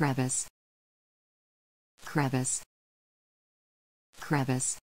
crevice crevice crevice.